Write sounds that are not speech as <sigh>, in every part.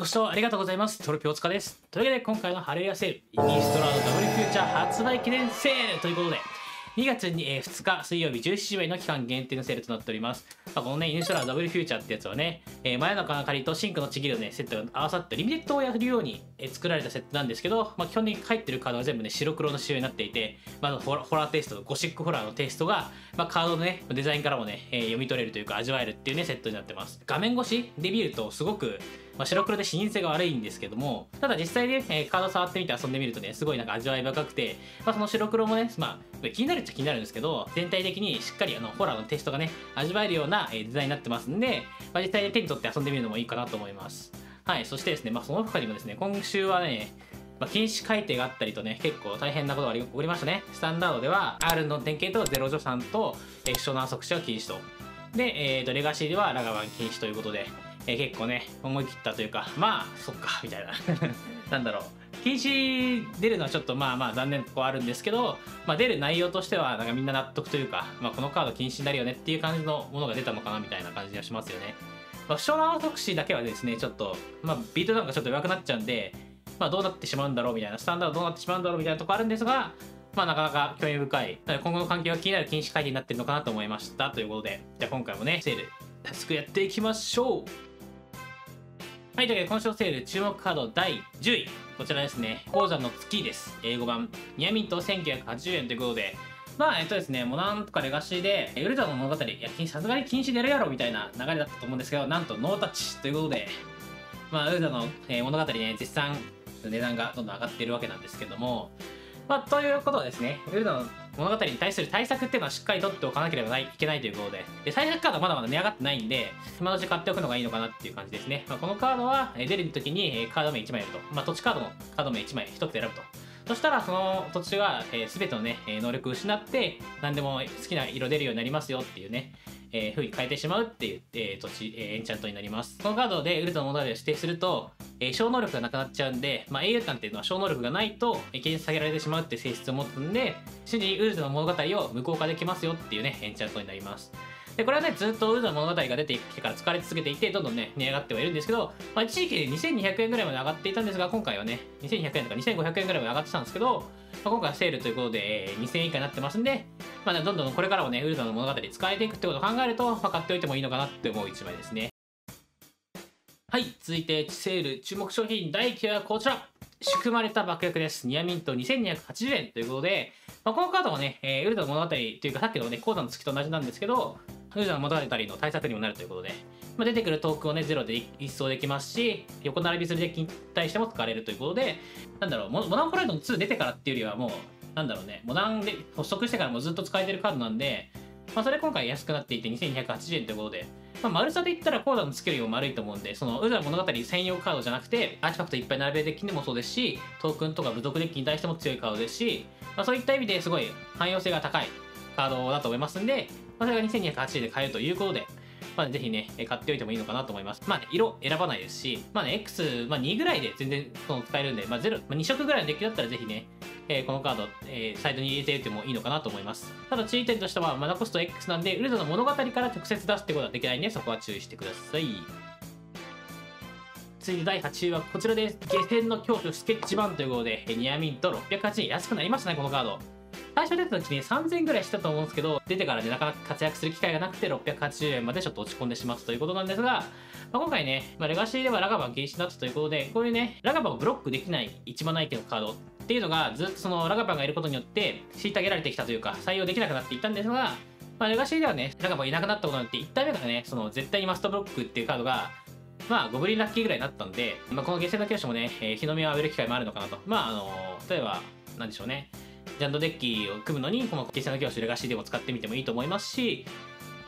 ご視聴ありがとうございます。トルピオツカです。というわけで今回の晴れる屋セール、イニストラードダブルフィーチャー発売記念セールということで、2月に、えー2日水曜日17時までの期間限定のセールとなっております。まあ、このね、イニストラードダブルフィーチャーってやつはね、えー、真夜中の明かりとシンクのちぎるね、セットが合わさってリミテッドをやるように、えー作られたセットなんですけど、まあ、基本的に入ってるカードは全部ね、白黒の仕様になっていて、まあ、ホラホラーテイスト、ゴシックホラーのテイストが、まあ、カードのね、デザインからもね、えー読み取れるというか味わえるっていうね、セットになってます。画面越しで見るとすごくまあ、白黒で視認性が悪いんですけどもただ実際ね、えーカード触ってみて遊んでみるとねすごいなんか味わい深くて、まあ、その白黒もね、まあ、気になるっちゃ気になるんですけど全体的にしっかりあのホラーのテストがね味わえるような、えデザインになってますんで、まあ、実際に手に取って遊んでみるのもいいかなと思います。はいそしてですね、まあ、その他にもですね今週はねま、禁止改定があったりとね結構大変なことが起こりましたね。スタンダードでは R の典型とゼロ助産と液晶の足は禁止と。で、えー、とレガシーではラガバン禁止ということで、えー結構ね思い切ったというかまあそっかみたいな。<laughs> なんだろう。禁止出るのはちょっとまあまあ残念なとこあるんですけど、まあ、出る内容としてはなんかみんな納得というか、まあ、このカード禁止になるよねっていう感じのものが出たのかなみたいな感じがしますよね。まあ、不詳な特使だけはですねちょっと、まあ、ビートダウンがちょっと弱くなっちゃうんで、まあ、どうなってしまうんだろうみたいなスタンダードどうなってしまうんだろうみたいなとこあるんですがまあなかなか興味深い今後の環境が気になる禁止会議になってるのかなと思いましたということでじゃあ今回もねセール安くやっていきましょうはい、というわけで今週のセール注目カード第10位。こちらですね。鉱山の月です。英語版。ニアミント1980円ということで。まあえっとですねモダンとかレガシーでウルトラの物語いやさすがに禁止出るやろみたいな流れだったと思うんですけどなんとノータッチということで。まあウルトラの、えー物語ね絶賛値段がどんどん上がっているわけなんですけども。まあ、ということはですね、ウルドの物語に対する対策っていうのはしっかり取っておかなければないいけないということで、で対策カードはまだまだ値上がってないんで、今のうち買っておくのがいいのかなっていう感じですね。まあ、このカードは、出る時にカード名1枚やると、まあ、土地カードのカード名1枚1つ選ぶと。そしたら、その土地が、え、全てのね、能力を失って、何でも好きな色出るようになりますよっていうね、えー、風に変えてしまうっていう、えー土地、えーエンチャントになります。このカードでウルトの物語を指定すると、えー小能力がなくなっちゃうんで、まあ、英雄感っていうのは小能力がないと、えー、検出下げられてしまうってう性質を持つんで、瞬時にウルトの物語を無効化できますよっていうね、エンチャントになります。で、これはね、ずっとウルトの物語が出てきてから使われ続けていて、どんどんね、値上がってはいるんですけど、まあ、一時期で2200円ぐらいまで上がっていたんですが、今回はね、2200円とか2500円ぐらいまで上がってたんですけど、まあ、今回はセールということで、えー2000円以下になってますんで、まあね、どんどんこれからもね、ウルトラの物語使えていくってことを考えると、まあ、買っておいてもいいのかなって思う一枚ですね。はい、続いてセール注目商品第9位はこちら仕組まれた爆薬です。ニアミント2280円ということで、まあ、このカードもね、えーウルトの物語というかさっきのね、コーダの月と同じなんですけど、ウルトの物語の対策にもなるということで、まあ、出てくるトークをね、ゼロで一掃できますし、横並びするデッキに対しても使われるということで、なんだろう、モダンホライドン2出てからっていうよりはもう、なんだろうね、モダンで発足してからもずっと使えてるカードなんで、まあ、それ今回安くなっていて2280円ということで、まあ、丸さで言ったらコーダのスキルよりも丸いと思うんで、その、ウルトラ物語専用カードじゃなくて、アーティファクトいっぱい並べるデッキでもそうですし、トークンとか部族デッキに対しても強いカードですし、まあ、そういった意味ですごい汎用性が高いカードだと思いますんで、まあ、それが2280円で買えるということで、まあ、ぜひね、買っておいてもいいのかなと思います。まあね、色選ばないですし、まあね、X、まあ、2ぐらいで全然その使えるんで、まあ、0、まあ、2色ぐらいのデッキだったらぜひね、えーこのカード、えーサイドに入れておいてもいいのかなと思います。ただ注意点としては、マナコスト X なんで、ウルトの物語から直接出すってことはできないんで、そこは注意してください。続いて第8位はこちらです。下船の教師スケッチ版ということで、ニアミント608円安くなりましたね、このカード。最初出た時に3000円ぐらいしたと思うんですけど、出てからね、なかなか活躍する機会がなくて680円までちょっと落ち込んでしまったということなんですが、まあ、今回ね、まあ、レガシーではラガバン禁止になったということで、こういうね、ラガバンをブロックできない一番ないけのカードっていうのが、ずっとそのラガバンがいることによって、虐げられてきたというか、採用できなくなっていったんですが、まあ、レガシーではね、ラガバンいなくなったことによって、1体目からね、その絶対にマストブロックっていうカードが、まあ、ゴブリンラッキーぐらいになったんで、まあ、この下船の教師もね、えー日の目を浴びる機会もあるのかなと。まあ、あの例えば、なんでしょうね、ジャンドデッキを組むのに、この下船の教師レガシーでも使ってみてもいいと思いますし、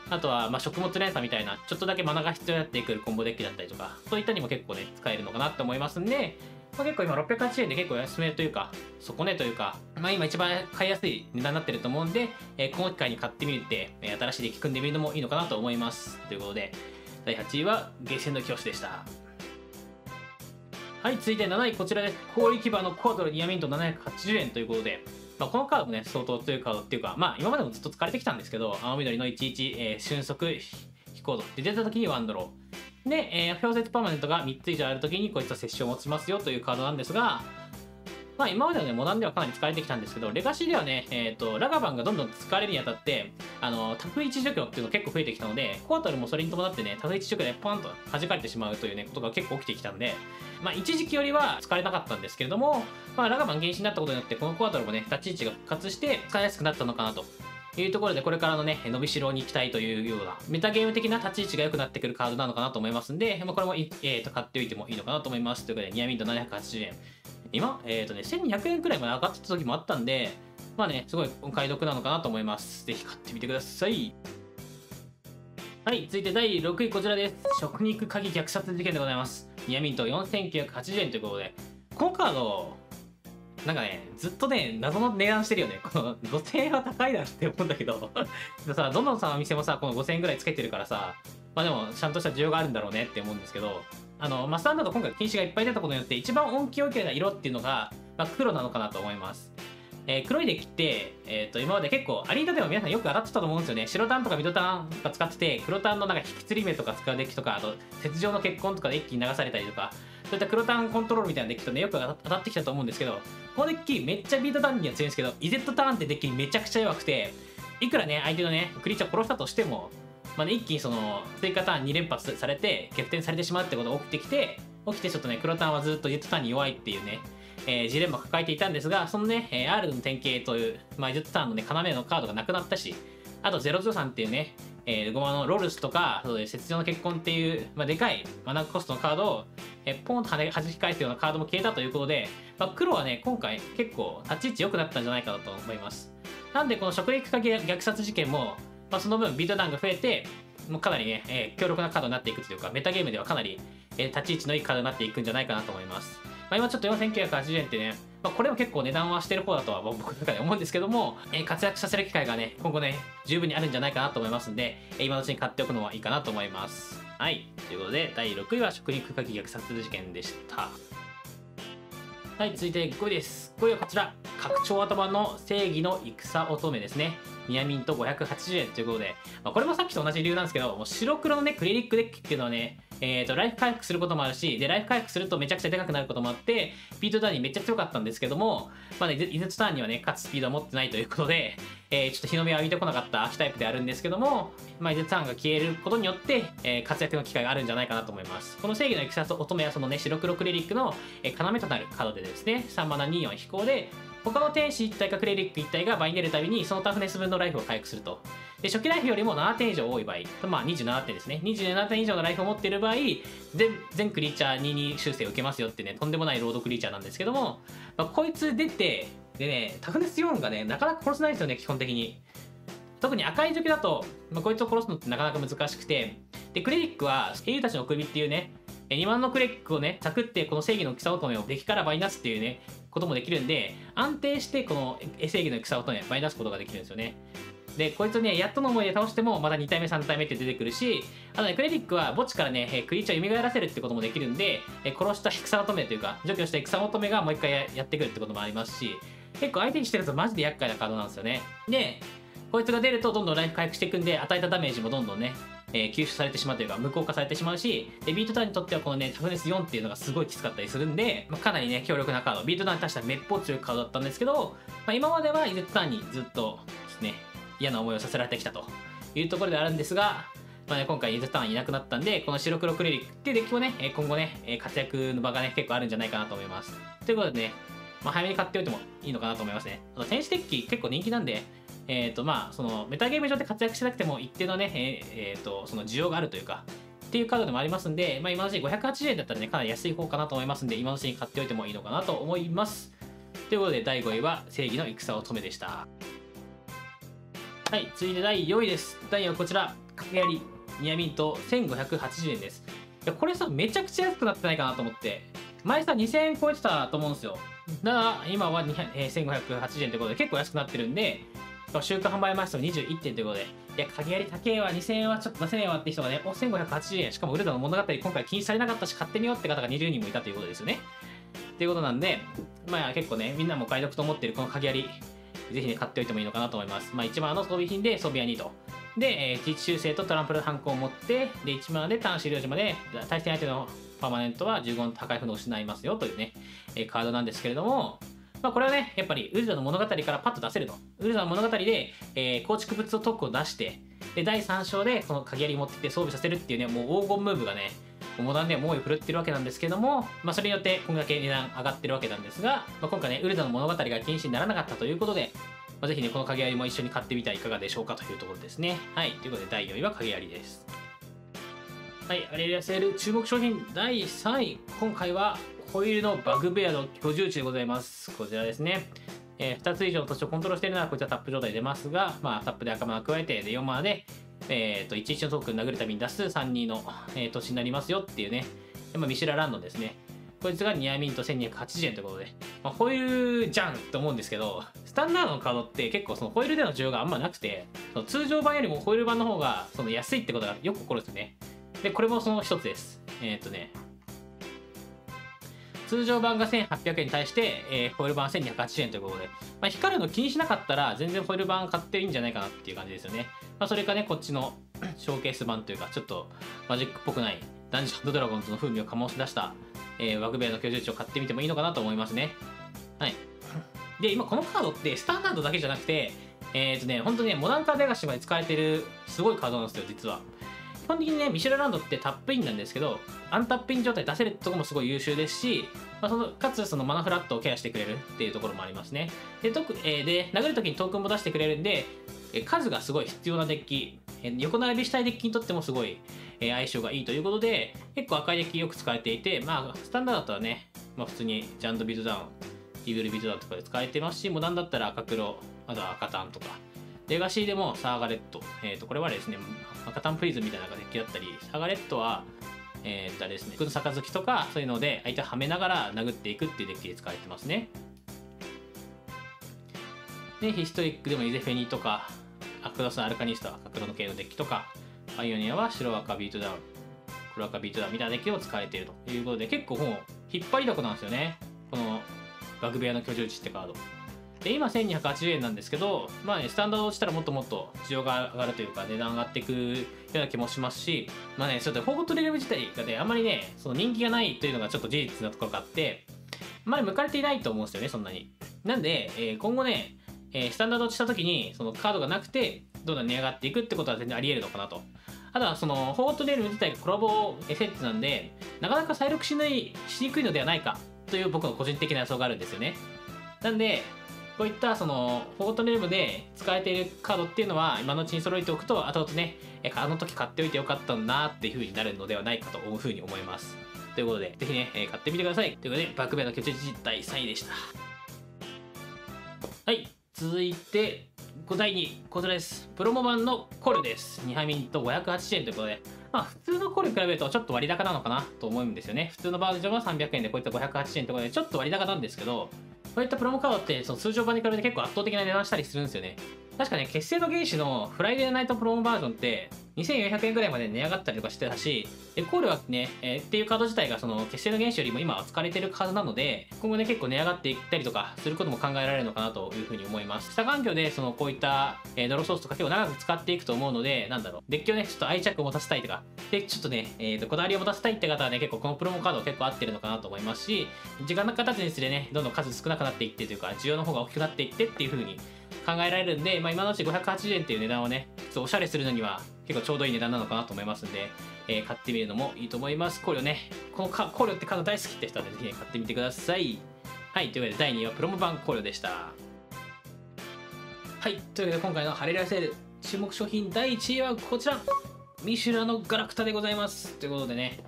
あとは、まあ、食物連鎖みたいな、ちょっとだけマナが必要になってくるコンボデッキだったりとか、そういったにも結構ね、使えるのかなと思いますんで、まあ、結構今680円で結構安めというか、底値というか、まあ今一番買いやすい値段になってると思うんで、えーこの機会に買ってみて、新しいデッキ組んでみるのもいいのかなと思います。ということで、第8位はゲーセンの教師でした。はい、続いて7位、こちらです。氷牙のコードルニアミント780円ということで、このカードもね、相当強いカードっていうか、まあ今までもずっと使われてきたんですけど、青緑の11、えー、瞬速飛行度で出た時にワンドロー。で、えー、氷雪パーマネントが3つ以上ある時にこいつは接種を持ちますよというカードなんですが、まあ、今まではね、モダンではかなり使われてきたんですけど、レガシーではね、えっ、ー、と、ラガバンがどんどん使われるにあたって、あの、択一除去っていうの結構増えてきたので、コアトルもそれに伴ってね、択一除去でポンと弾かれてしまうというね、ことが結構起きてきたんで、まあ、一時期よりは使われなかったんですけれども、まあ、ラガバン原始になったことによって、このコアトルもね、立ち位置が復活して使いやすくなったのかなというところでこれからのね、伸びしろに行きたいというような、メタゲーム的な立ち位置が良くなってくるカードなのかなと思いますんで、まあ、これも、えー、と買っておいてもいいのかなと思います。ということで、ニアミント780円。今、えっ、ー、とね、1200円くらいまで上がってた時もあったんで、まあね、すごいお買い得なのかなと思います。ぜひ買ってみてください。はい、続いて第6位こちらです。食肉鍵虐殺事件でございます。ニアミント4980円ということで、このカード、なんかね、ずっとね、謎の値段してるよね。この5000円は高いなって思うんだけど <laughs> さ、どんどんさ、お店もさ、この5000円ぐらいつけてるからさ、まあでも、ちゃんとした需要があるんだろうねって思うんですけど、あの、マスターだと今回禁止がいっぱい出たことによって、一番恩恵を受けた色っていうのが、まあ、黒なのかなと思います。えー、黒いデッキって、えっ、ー、と、今まで結構、アリーナでも皆さんよく上がってたと思うんですよね。白タンとか緑タンとか使ってて、黒タンのなんか引き釣り目とか使うデッキとか、あと、雪上の結婚とかで一気に流されたりとか、そういった黒タンコントロールみたいなデッキとね、よく当たってきたと思うんですけど、このデッキめっちゃビートターンには強いんですけど、イゼットターンってデッキめちゃくちゃ弱くて、いくらね、相手のね、クリーチャー殺したとしても、まあね、一気にその、追加ターン2連発されて、逆転されてしまうってことが起きてきて、起きてちょっとね、黒ターンはずっとユットターンに弱いっていうね、えー、ジレンマ抱えていたんですが、そのね、えー、R の典型という、まあ、ユットターンのね、要のカードがなくなったし、あと003っていうね、えー、ゴマのロルスとか、そうで雪上の結婚っていう、まあ、でかいマナコストのカードを、えー、ポンと跳ね弾き返すようなカードも消えたということで、まあ、黒はね、今回結構立ち位置良くなったんじゃないかなと思います。なんでこの食肉化虐殺事件も、まあ、その分ビートダウンが増えて、もうかなりね、えー、強力なカードになっていくというか、メタゲームではかなり、えー、立ち位置のいいカードになっていくんじゃないかなと思います。まあ、今ちょっと4980円ってね、まあ、これも結構値段はしてる方だとは僕の中で思うんですけども、えー、活躍させる機会がね、今後ね、十分にあるんじゃないかなと思いますんで、え、今のうちに買っておくのはいいかなと思います。はい。ということで、第6位は食肉火器虐殺事件でした。はい、続いて5位です。5位はこちら。拡張頭の正義の戦乙女ですね。ニアミント580円ということで、まあ、これもさっきと同じ理由なんですけど、もう白黒のね、クリリックデッキっていうのはね、えーと、ライフ回復することもあるし、で、ライフ回復するとめちゃくちゃでかくなることもあって、ビートターンにめっちゃ強かったんですけども、まあね、イゼットターンにはね、勝つスピードは持ってないということで、えー、ちょっと日の目を浴びてこなかった秋タイプであるんですけども、まあ、イゼットターンが消えることによって、えー、活躍の機会があるんじゃないかなと思います。この正義の戦と乙女はそのね、白黒クリリックの、えー、要となるカードでですね、3マナ24飛行で、他の天使1体かクレリック1体が場に出るたびにそのタフネス分のライフを回復すると。で初期ライフよりも7点以上多い場合、まあ27点ですね。27点以上のライフを持っている場合、全全クリーチャー2に修正を受けますよってね、とんでもないロードクリーチャーなんですけども、まあ、こいつ出て、でね、タフネス4がね、なかなか殺せないんですよね、基本的に。特に赤い時だと、まあ、こいつを殺すのってなかなか難しくて、で、クレリックは、英雄たちの首っていうね、2万のクレックをね、サクってこの正義の草乙女を敵から倍に出すっていうね、こともできるんで、安定してこの正義の草乙女を倍に出すことができるんですよね。で、こいつね、やっとの思いで倒しても、また2体目、3体目って出てくるし、あとね、クレディックは墓地からね、クリーチャーを蘇らせるってこともできるんで、殺した草乙女というか、除去した草乙女がもう一回やってくるってこともありますし、結構相手にしてるとマジで厄介なカードなんですよね。で、こいつが出るとどんどんライフ回復していくんで、与えたダメージもどんどんね、えー、吸収されてしまうというか無効化されてしまうしでビートダウンにとってはこのねタフネス4っていうのがすごいきつかったりするんで、まあ、かなりね強力なカードビートダウンに対してはめっぽう強いカードだったんですけど、まあ、今まではイゼットターンにずっとね嫌な思いをさせられてきたというところであるんですがまあね、今回イゼットターンいなくなったんで、この白黒クレリックっていうデッキもね、今後ね、活躍の場がね、結構あるんじゃないかなと思います。ということでね、まあ、早めに買っておいてもいいのかなと思いますね。あと、天使デッキ結構人気なんで、えっ、ー、とまあそのメタゲーム上で活躍しなくても一定のね、えー、えー、とその需要があるというかっていうカードでもありますんで、まあ、今のうちに580円だったらねかなり安い方かなと思いますんで今のうちに買っておいてもいいのかなと思います。ということで第5位は正義の戦を止めでした。はい続いて第4位です。第4位はこちら。影やりニアミント1580円です。いやこれさめちゃくちゃ安くなってないかなと思って。前さ2000円超えてたと思うんですよ。だから今は、えー、1580円ということで結構安くなってるんで週間販売枚数21点ということで、いや、鍵あり高えは2000円はちょっと出せねえわって人がね、お、1580円、しかもウルダの物語今回禁止されなかったし、買ってみようって方が20人もいたということですよね。ということなんで、まあ結構ね、みんなも買い得と思ってるこの鍵あり、ぜひね、買っておいてもいいのかなと思います。まあ一番の装備品で装備屋にとで、えー、実習生とトランプルハンコを持って、で、1マナでターン終了時まで、対戦相手のパーマネントは15の高い負の失いますよというね、えー、カードなんですけれども、まあ、これはね、やっぱりウルザの物語からパッと出せると。ウルザの物語で、えー、構築物を特区を出して、で、第3章でこの鍵槍持ってきて装備させるっていうね、もう黄金ムーブがね、モダンでは猛威を振るってるわけなんですけども、まあ、それによってこんだけ値段上がってるわけなんですが、まあ、今回ね、ウルザの物語が禁止にならなかったということで、まあ、ぜひね、この影槍も一緒に買ってみてはいかがでしょうかというところですね。はい。ということで、第4位は影槍です。はい、アレリアセール注目商品第3位。今回はホイールのバグベアの居住地でございます。こちらですね。えー、2つ以上の土地をコントロールしているならこちらタップ状態で出ますが、まあ、タップで赤マ加えてで4マナで、えーと、11のトークン殴るたびに出す3-2の、えー、土地になりますよっていうね、まあ、ミシュラランドですね。こいつがニアミント1280円ということで、まあ、ホイールじゃんと思うんですけど、スタンダードのカードって結構そのホイールでの需要があんまなくて、その通常版よりもホイール版の方がその安いってことがよく起こるんですよね。で、これもその一つです。えっ、とね、通常版が1800円に対して、えー、ホイール版1280円ということで、まあ、光るの気にしなかったら全然ホイール版買っていいんじゃないかなっていう感じですよね。まあ、それかね、こっちの <coughs> ショーケース版というか、ちょっとマジックっぽくないダンジョンドラゴンズの風味を醸し出した、えー、ワグベアの居住地を買ってみてもいいのかなと思いますね。はい。で、今このカードってスタンダードだけじゃなくて、えっ、ー、とね、本当にね、モダンカーデガシまで使えてるすごいカードなんですよ、実は。基本的にね、ミシェルランドってタップインなんですけど、アンタップイン状態出せるとこもすごい優秀ですし、まあ、そのかつそのマナフラットをケアしてくれるっていうところもありますね。で、特えー、で殴るときにトークンも出してくれるんで、数がすごい必要なデッキ、横並びしたいデッキにとってもすごい、相性がいいということで、結構赤いデッキよく使われていて、まあ、スタンダードだったらね、まあ、普通にジャンドビートダウン、イーブルビートダウンとかで使えてますし、モダンだったら赤黒、あとは赤タンとか、レガシーでもサーガレット、え、ー、と、これはですね、赤タンプリーズみたいなデッキだったり、サーガレットは、えー、っとですね、服の杯とか、そういうので相手をはめながら殴っていくっていうデッキで使われてますね。で、ヒストリックでもイゼフェニとか、アクロスアルカニスト、赤黒の系のデッキとか、パイオニアは白赤ビートダウン、黒赤ビートダウンみたいなデッキを使われているということで、結構もう引っ張りだこなんですよね。このバグ部屋の居住地ってカード。で、今1280円なんですけど、まあね、スタンダード落ちたらもっともっと需要が上がるというか、値段上がっていくような気もしますし、まあね、ちょっとフォートレール自体がね、あんまりね、その人気がないというのがちょっと事実なところがあって、あまり向かれていないと思うんですよね、そんなに。なんで、えー、今後ね、えー、スタンダード落ちた時に、そのカードがなくて、どんどん値上がっていくってことは全然あり得るのかなと。あとはその、フォートレール自体がコラボエフェクトなんで、なかなか再録しないしにくいのではないかという僕の個人的な予想があるんですよね。なんで、こういったそのフォートネームで使えているカードっていうのは今のうちに揃えておくと後々ねあの時買っておいてよかったんだなっていう風になるのではないかという風に思います。ということでぜひね買ってみてください。ということでバックベアの居住地第3位でした。はい。続いて5第2こちらです。プロモ版のコルです。2ハミント580円ということで。まあ普通のコルに比べるとちょっと割高なのかなと思うんですよね。普通のバージョンは300円でこういった580円ということでちょっと割高なんですけどそういったプロモカードってその通常版に比べて結構圧倒的な値段したりするんですよね。確かね、結成の原子のフライデーナイトプロモバージョンって2400円ぐらいまで値上がったりとかしてたし、エコールはね、えー、っていうカード自体がその結成の原子よりも今扱われてるカードなので、今後ね、結構値上がっていったりとかすることも考えられるのかなというふうに思います。下環境でそのこういった、えー、ドロソースとか結構長く使っていくと思うので、なんだろう、デッキをね、ちょっと愛着を持たせたいとか、で、ちょっとね、えー、とこだわりを持たせたいって方はね、結構このプロモカード結構合ってるのかなと思いますし、時間の形にすれね、どんどん数少なくなっていってというか、需要の方が大きくなっていってっていうふうに考えられるんで、まあ、今のうち580円っていう値段をね、ちょっとおしゃれするのには結構ちょうどいい値段なのかなと思いますんで、えー、買ってみるのもいいと思います。考慮ね、この考慮ってカード大好きって人はぜひ、ね、買ってみてください。はい、というわけで第2位はプロモ版考慮でした。はい、というわけで今回のハレルヤセール、注目商品第1位はこちらミシュラのガラクタでございます。ということでね、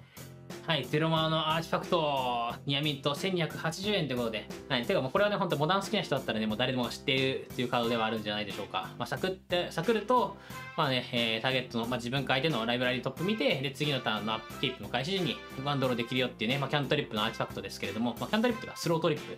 はい、ゼロマーのアーティファクト、ニアミント1280円ということで、はい、てかもうこれはね、ほんとモダン好きな人だったらね、もう誰でも知っているっていうカードではあるんじゃないでしょうか。まあ、サクって、サクると、まあね、えー、ターゲットの、まあ、自分か相手のライブラリトップ見て、で、次のターンのアップキープの開始時にワンドローできるよっていうね、まあ、キャントリップのアーティファクトですけれども、まあ、キャントリップがスロートリップ。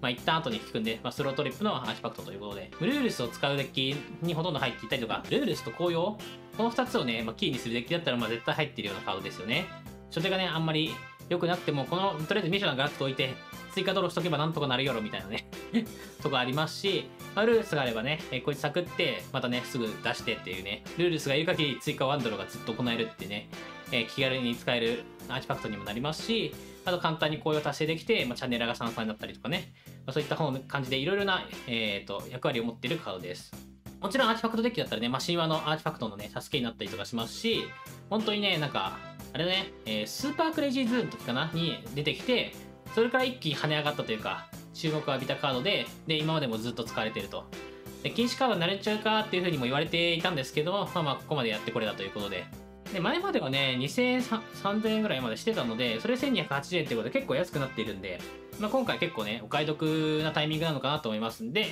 まあ、一旦後に引くんで、まあ、スロートリップのアーティファクトということで、ルールスを使うデッキにほとんど入っていたりとか、ルールスと高揚、この2つをね、まあ、キーにするデッキだったら、まあ、絶対入っているようなカードですよね。初手がね、あんまり良くなくても、この、とりあえずミシュラのガラクタ置いて、追加ドローしとけばなんとかなるやろみたいなね <laughs> とかありますし、まあ、ルールスがあればね、えー、こいつサクってまたねすぐ出してっていうねルールスがいる限り追加ワンドローがずっと行えるってね、えー、気軽に使えるアーティファクトにもなりますしあと簡単に高揚達成できて、まあ、チャネラーが33になったりとかね、まあ、そういった方の感じでいろいろな、えーと、役割を持っているカードです。もちろんアーティファクトデッキだったらね、まあ、親和のアーティファクトのね、助けになったりとかしますし、本当にね、なんか、あれね、えー、スーパークレイジーズーの時かなに出てきて、それから一気に跳ね上がったというか、注目を浴びたカードで、で、今までもずっと使われてると。で、禁止カードになれちゃうかっていうふうにも言われていたんですけど、まあまあ、ここまでやってこれたということで。で、前まではね、2000円、3000円ぐらいまでしてたので、それ1280円ってことで結構安くなっているんで、まあ、今回結構ね、お買い得なタイミングなのかなと思いますんで、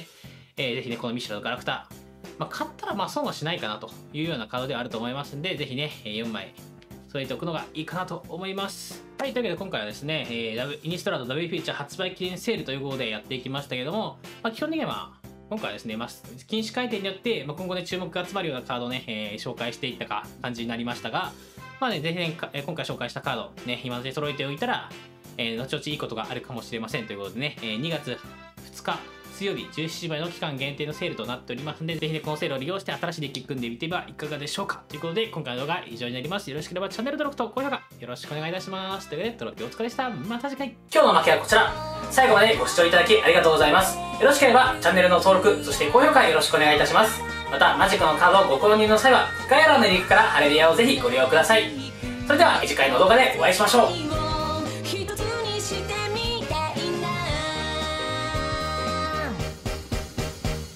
えー、ぜひね、このミッションのガラクタ、まあ、買ったらまあ損はしないかなというようなカードではあると思いますんで、ぜひね、4枚添えておくのがいいかなと思います。はい、というわけで今回はですね、えー、イニストラート W フィーチャー発売記念セールということでやっていきましたけども、まあ、基本的には今回はですね、まあ、禁止改定によって、まあ、今後ね、注目が集まるようなカードをね、えー、紹介していったか感じになりましたが、まあね、ぜひね、今回紹介したカード、ね、今まで揃えておいたら、えー、後々いいことがあるかもしれませんということでね、えー、2月2日水曜日17時までの期間限定のセールとなっておりますので、ぜひね、このセールを利用して新しいデッキ組んでみてはいかがでしょうかということで、今回の動画は以上になります。よろしければチャンネル登録と高評価よろしくお願いいたします。というわけで、トロピーお疲れでした。また次回。今日の負けはこちら。最後までご視聴いただきありがとうございます。よろしければチャンネルの登録、そして高評価よろしくお願いいたします。また、マジックのカードをご購入の際は、概要欄のリンクからハレリアをぜひご利用ください。それでは次回の動画でお会いしましょう。